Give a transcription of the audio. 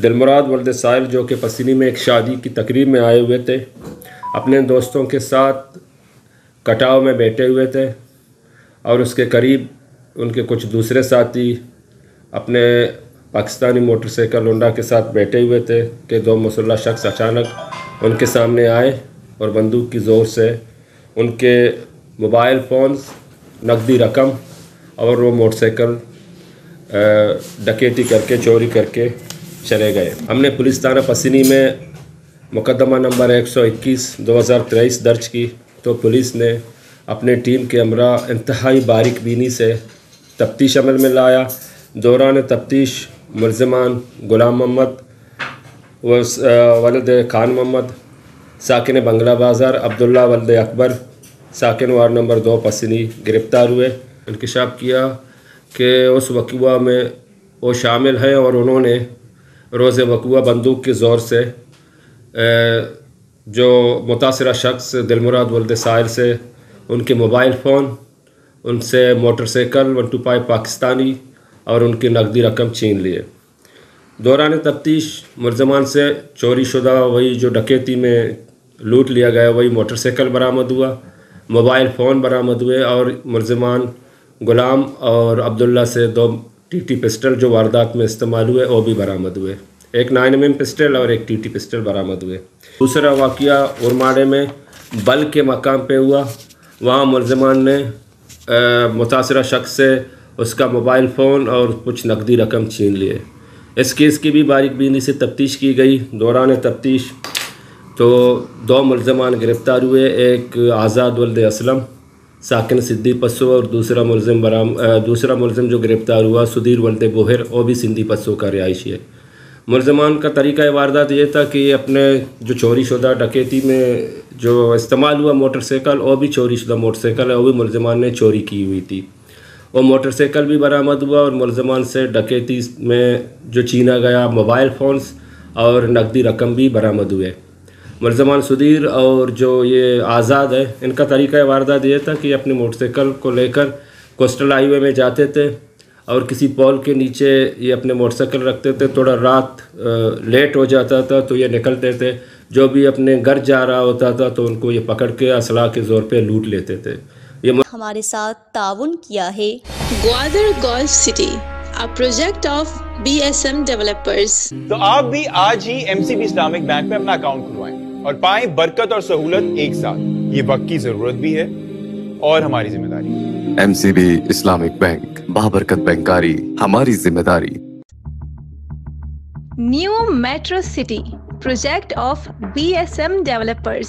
दिलमुराद वल्द साहिल जो कि पसीनी में एक शादी की तकरीब में आए हुए थे, अपने दोस्तों के साथ कटाव में बैठे हुए थे और उसके करीब उनके कुछ दूसरे साथी अपने पाकिस्तानी मोटरसाइकिल होंडा के साथ बैठे हुए थे कि दो मुसल्ह शख्स अचानक उनके सामने आए और बंदूक की ज़ोर से उनके मोबाइल फ़ोन्स, नकदी रकम और वो मोटरसाइकिल डकैती करके, चोरी करके चले गए। हमने पुलिस थाना पसीनी में मुकदमा नंबर 121 2023 दर्ज की। तो पुलिस ने अपने टीम के अमरा इंतहाई बारीक बीनी से तफ्तीश अमल में लाया। दौरान तफ्तीश मुलजमान गुलाम मोहम्मद वलद खान मोहम्मद, साकिन बंगला बाज़ार अब्दुल्ला वलद अकबर, साकिन वार्ड नंबर दो पसनी गिरफ़्तार हुए। इंकशाफ किया कि उस वकूआ में वो शामिल हैं और उन्होंने रोज़ वकूआ बंदूक के ज़ोर से जो मुतासरा शख्स दिलमुराद वलद साहिर से, उनके मोबाइल फ़ोन, उनसे motorcycle, one two five Pakistani और उनकी नकदी रकम छीन लिए। दौरान तफ्तीश मुलजमान से चोरी शुदा वही जो डकैती में लूट लिया गया वही मोटरसाइकिल बरामद हुआ, मोबाइल फ़ोन बरामद हुए और मुलजमान ग़ुलाम और अब्दुल्ला से दो टीटी पिस्टल जो वारदात में इस्तेमाल हुए, वो भी बरामद हुए। एक नाइन एम पिस्टल और एक टीटी पिस्टल बरामद हुए। दूसरा वाक़ उर्माड़े में बल के मकाम पे हुआ। वहाँ मुलजमान ने मुतासर शख्स से उसका मोबाइल फ़ोन और कुछ नकदी रकम छीन लिए। इस केस की भी बारीक बीनी से तफ्तीश की गई। दौरान तफ्तीश तो दो मुलजमान गिरफ़्तार हुए, एक आज़ाद वल्द असलम साकिन सिद्दी पस्सो और दूसरा मुलम बराम दूसरा मुलम जो गिरफ़्तार हुआ, सुधीर वल्द बोहर, वो भी सिंधी पस्सो का रिहायशी है। मुलजमान का तरीका वारदात ये था कि अपने जो चोरी शुदा डकैती में जो इस्तेमाल हुआ मोटरसाइकिल, वो भी चोरी शुदा मोटरसाइकिल है, वो भी मुलजमान ने चोरी की हुई थी। वो मोटरसाइकिल भी बरामद हुआ और मुलजमान से डकैती में जो छीना गया, मोबाइल फ़ोन्स और नकदी रकम भी बरामद हुए। मुलजमान सुधीर और जो ये आज़ाद है इनका तरीका वारदात ये था कि अपनी मोटरसाइकिल को लेकर कोस्टल हाईवे में जाते थे और किसी पॉल के नीचे ये अपने मोटरसाइकिल रखते थे। थोड़ा रात लेट हो जाता था तो ये निकलते थे। जो भी अपने घर जा रहा होता था तो उनको ये पकड़ के असला के ज़ोर पे लूट लेते थे। ये हमारे साथ ताउन किया है। Gwadar golf city a project of B S M developers तो आप भी आज ही M C B Islamic bank में अपना अकाउंट खुलवाएँ। और पाए बरकत और सहूलत एक साथ। ये वक्त की ज़रूरत भी है और हमारी ज़िम्मेदारी। M C B Islamic bank बाबरकत बैंकारी हमारी ज़िम्मेदारी। New metro city project of B S M developers